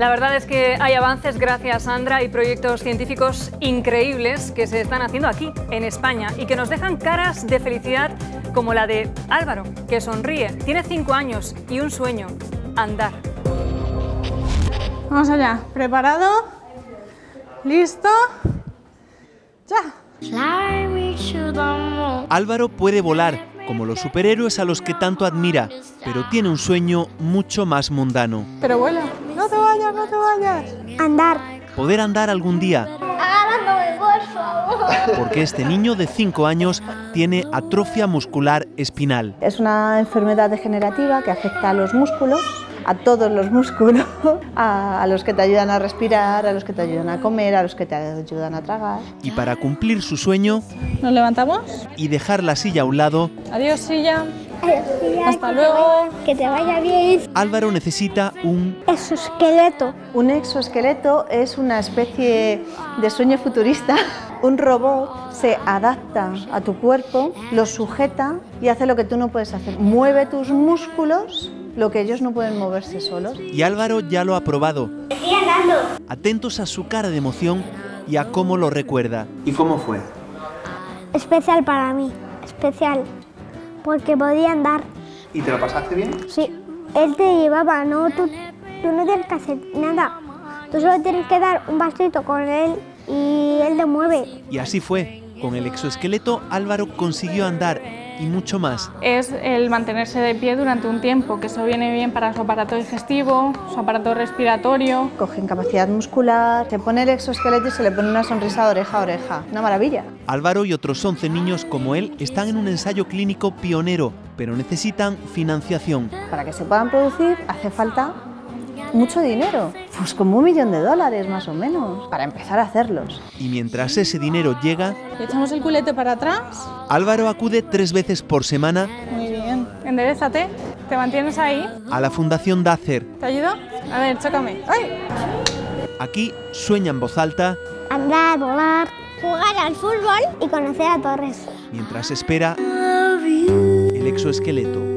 La verdad es que hay avances gracias, Sandra, y proyectos científicos increíbles que se están haciendo aquí, en España, y que nos dejan caras de felicidad como la de Álvaro, que sonríe. Tiene cinco años y un sueño, andar. Vamos allá. ¿Preparado? ¿Listo? ¡Ya! Álvaro puede volar, como los superhéroes a los que tanto admira, pero tiene un sueño mucho más mundano. Pero vuela. No te vayas, no te vayas. Andar. Poder andar algún día, Agárrame, por favor. porque este niño de 5 años tiene atrofia muscular espinal. Es una enfermedad degenerativa que afecta a los músculos, a todos los músculos, a, a los que te ayudan a respirar, a los que te ayudan a comer, a los que te ayudan a tragar. Y para cumplir su sueño ¿Nos levantamos? y dejar la silla a un lado, Adiós, silla. Hasta luego. Que te vaya bien. Álvaro necesita un Es esqueleto. Un exoesqueleto es una especie de sueño futurista. Un robot se adapta a tu cuerpo, lo sujeta y hace lo que tú no puedes hacer. Mueve tus músculos, lo que ellos no pueden moverse solos. y Álvaro ya lo ha probado. Estoy andando. Atentos a su cara de emoción y a cómo lo recuerda. ¿Y cómo fue? Especial para mí. Especial. Porque podía andar. ¿Y te lo pasaste bien? Sí. Él te llevaba, no, tú, tú no tienes que hacer nada. Tú solo tienes que dar un pasito con él y él te mueve. Y así fue. Con el exoesqueleto Álvaro consiguió andar y mucho más. Es el mantenerse de pie durante un tiempo, que eso viene bien para su aparato digestivo, su aparato respiratorio. Cogen capacidad muscular, se pone el exoesqueleto y se le pone una sonrisa de oreja a oreja. Una maravilla. Álvaro y otros 11 niños como él están en un ensayo clínico pionero, pero necesitan financiación. Para que se puedan producir hace falta mucho dinero, pues como un millón de dólares más o menos, para empezar a hacerlos. Y mientras ese dinero llega, ¿Le echamos el culete para atrás? Álvaro acude tres veces por semana Muy bien. Enderezate. ¿Te mantienes ahí? a la Fundación Dacer. ¿Te ayudo? A ver, chócame. ¡Ay! Aquí sueña en voz alta Andar, volar, jugar al fútbol y conocer a Torres. mientras espera el exoesqueleto.